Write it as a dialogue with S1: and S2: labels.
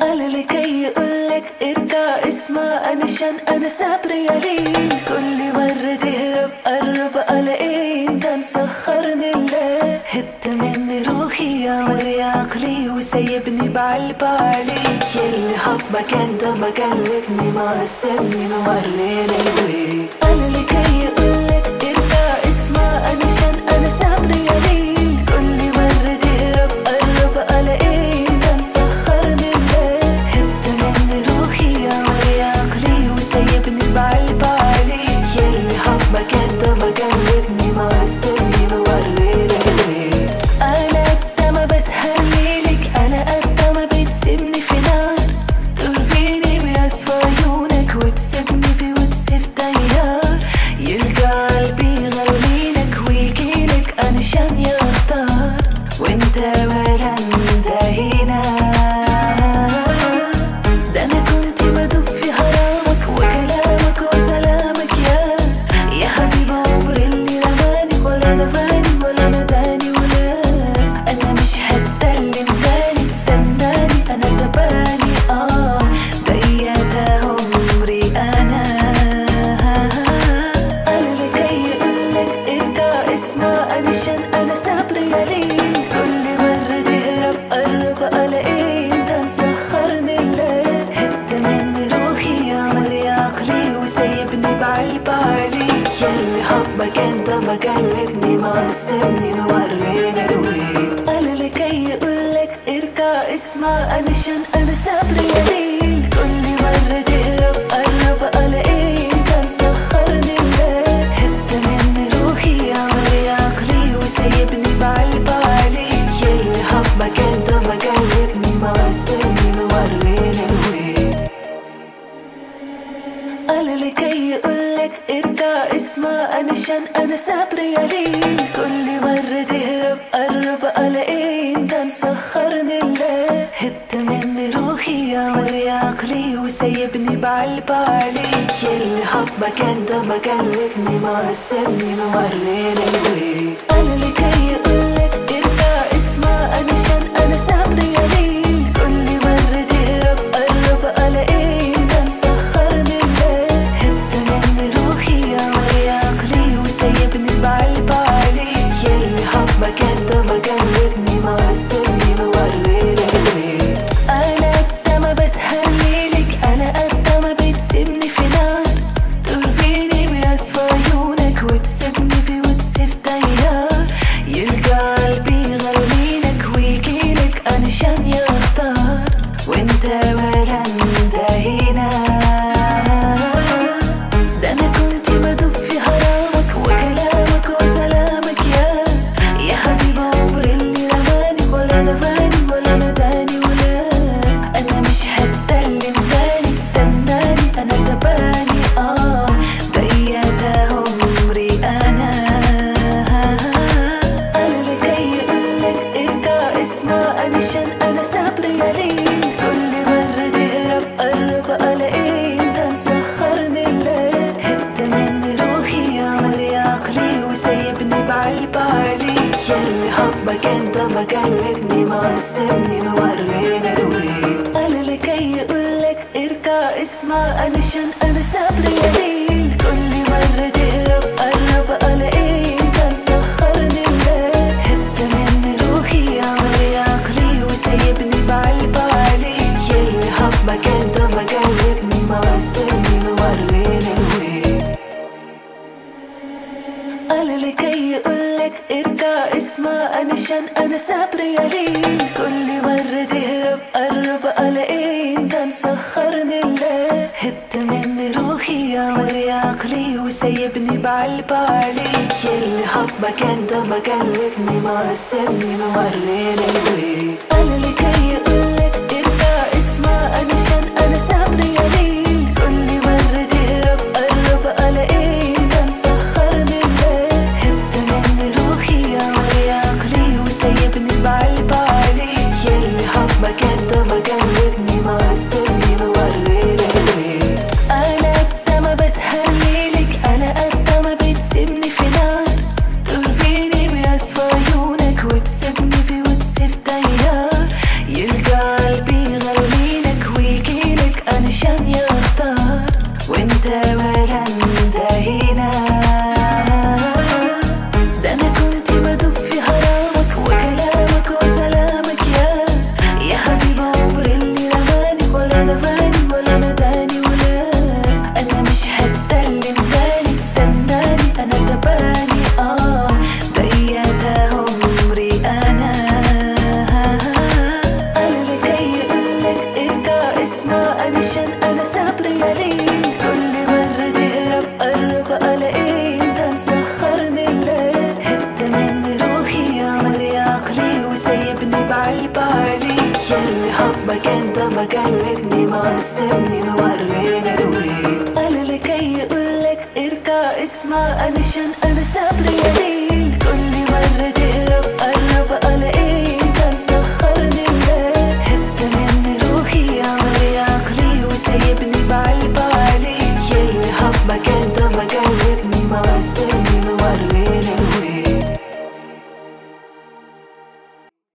S1: قال لي كي يقولك ارجع اسمع أنا شان أنا صبري قليل كل مرة تهرب قرب الاقي أنت مسخرني الله هد مني روحي يا مري عقلي وسايبني بعلب عليك. يلي حب مكان ده ما سابني موريني الويك عقلي وسايبني بعلب عليك ما سابني موريني الويك قال اللي جاي يقولك ارجع اسمع أنا شان أنا صبري قليل كل مرة تهرب قرب الاقي انت مسخرني الله هد مني روحي يا مري عقلي وسايبني عليك يلي حب مكان ده ما قلبني اسمع أنا شان أنا قليل كل مرة تهرب قرب الاقي أنت مسخرني الله هد مني روحي يا مري عقلي وسايبني بعلب عليك. يلي حب مكان ده ما سابني موريني الويك قال اللي جاي يقولك ارجع اسمع أنا شان Molly أنا كل مرة تهرب قرب الاقي انت مسخرني الله هد مني روحي يا وسايبني بعلب عليك. يلي حب مكان ده ما قلبني ما سابني موريني الويك قال اللي جاي يقولك ارجع اسمع. أنا شان أنا صبري قليل قال جاي يقولك ارجع اسمع أنا شان أنا صبري قليل كل مرة تهرب قرب الاقي أنت مسخرني الله هد مني روحي يا مري عقلي وسايبني بعلب عليك. يلي حب مكان ده ما قلبني ما أنت ما قلبني ما سيبني موريني الويل قال لك يقولك ارجع اسمع أنا شان أنا صبري عليك